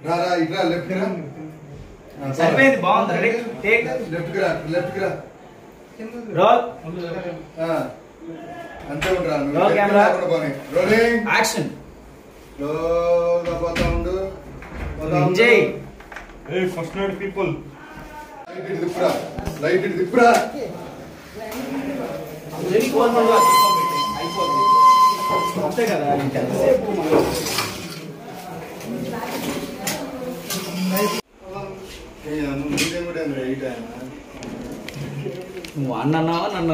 రా రా ఇట్రా లెఫ్ట్ రా ఆ, సరిపోయింది బాగుంది రెడీ టేక్ లెఫ్ట్ రా లెఫ్ట్ రా రోల్ ఆ, అంతే ఉండరా నువ్వు Roll లెఫ్ట్ camera. రాకుండా పోనీ. రోలింగ్ యాక్షన్ స్లోగా పోతా ఉండు పోతా ఉండు. Vijay Hey, first night people. Light ఇటు తిప్పురా లైట్ ఇటు తిప్పురా అంతే కదా ఇంకెంతసేపు మనం- ನೋಡಂದ್ರೆ ಇಡಣ ಅಣ್ಣ ಅಣ್ಣ ಅಣ್ಣ